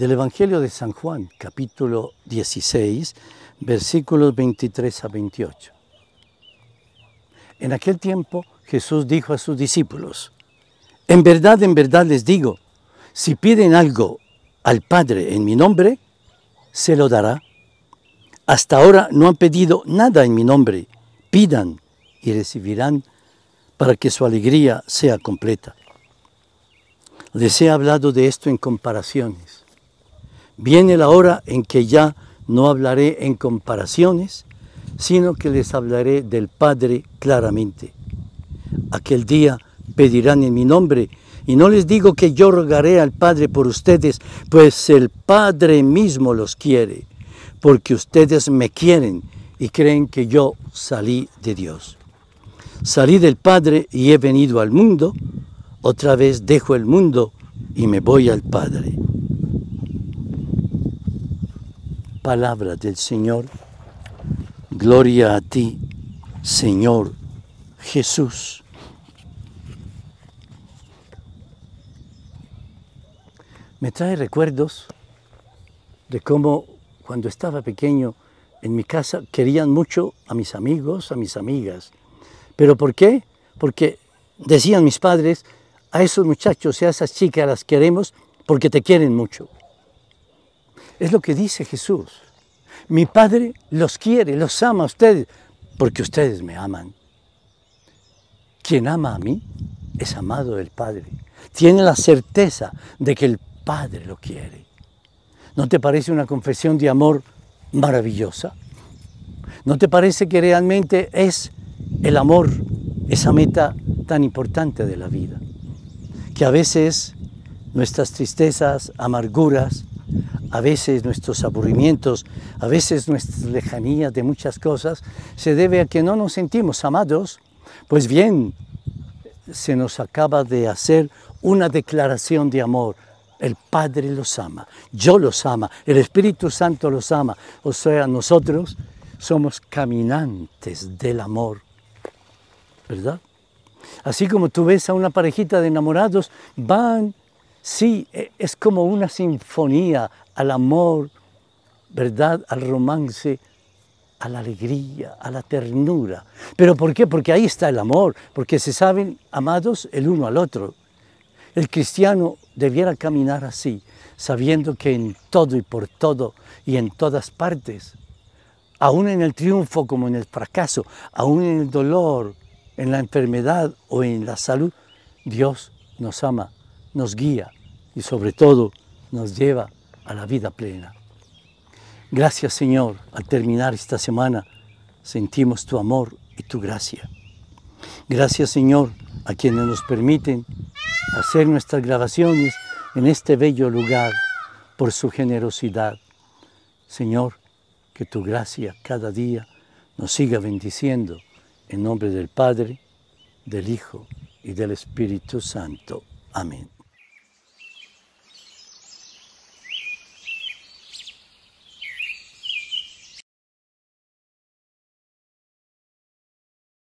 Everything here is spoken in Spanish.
del Evangelio de San Juan, capítulo 16, versículos 23 a 28. En aquel tiempo Jesús dijo a sus discípulos, en verdad, en verdad les digo, si piden algo al Padre en mi nombre, se lo dará. Hasta ahora no han pedido nada en mi nombre. Pidan y recibirán para que su alegría sea completa. Les he hablado de esto en comparaciones. Viene la hora en que ya no hablaré en comparaciones, sino que les hablaré del Padre claramente. Aquel día pedirán en mi nombre, y no les digo que yo rogaré al Padre por ustedes, pues el Padre mismo los quiere, porque ustedes me quieren y creen que yo salí de Dios. Salí del Padre y he venido al mundo, otra vez dejo el mundo y me voy al Padre. Palabra del Señor. Gloria a ti, Señor Jesús. Me trae recuerdos de cómo cuando estaba pequeño en mi casa querían mucho a mis amigos, a mis amigas. ¿Pero por qué? Porque decían mis padres, a esos muchachos y a esas chicas las queremos porque te quieren mucho. Es lo que dice Jesús. Mi Padre los quiere, los ama a ustedes, porque ustedes me aman. Quien ama a mí es amado del Padre. Tiene la certeza de que el Padre lo quiere. ¿No te parece una confesión de amor maravillosa? ¿No te parece que realmente es el amor esa meta tan importante de la vida? Que a veces nuestras tristezas, amarguras, a veces nuestros aburrimientos, a veces nuestras lejanías de muchas cosas, se debe a que no nos sentimos amados. Pues bien, se nos acaba de hacer una declaración de amor. El Padre los ama, yo los ama, el Espíritu Santo los ama. O sea, nosotros somos caminantes del amor, ¿verdad? Así como tú ves a una parejita de enamorados, van Sí, e, es como una sinfonía al amor, ¿verdad? Al romance, a la alegría, a la ternura. ¿Pero por qué? Porque ahí está el amor, porque se saben amados el uno al otro. El cristiano debiera caminar así, sabiendo que en todo y por todo y en todas partes, aún en el triunfo como en el fracaso, aún en el dolor, en la enfermedad o en la salud, Dios nos ama nos guía y sobre todo nos lleva a la vida plena. Gracias Señor, al terminar esta semana sentimos tu amor y tu gracia. Gracias Señor a quienes nos permiten hacer nuestras grabaciones en este bello lugar por su generosidad. Señor, que tu gracia cada día nos siga bendiciendo en nombre del Padre, del Hijo y del Espíritu Santo. Amén.